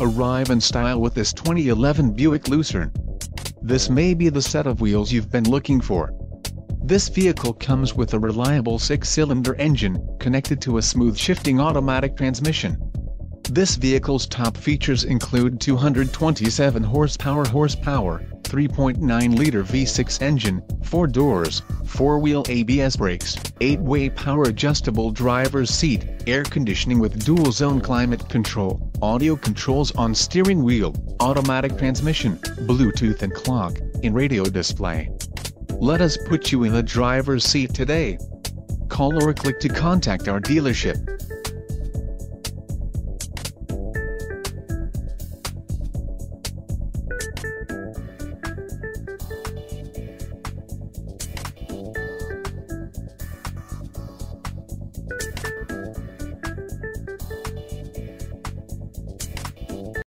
Arrive in style with this 2011 Buick Lucerne. This may be the set of wheels you've been looking for. This vehicle comes with a reliable six-cylinder engine, connected to a smooth shifting automatic transmission. This vehicle's top features include 227 horsepower horsepower, 3.9-liter V6 engine, 4 doors, 4-wheel ABS brakes, 8-way power adjustable driver's seat, air conditioning with dual-zone climate control, audio controls on steering wheel, automatic transmission, Bluetooth and clock, in radio display. Let us put you in the driver's seat today. Call or click to contact our dealership.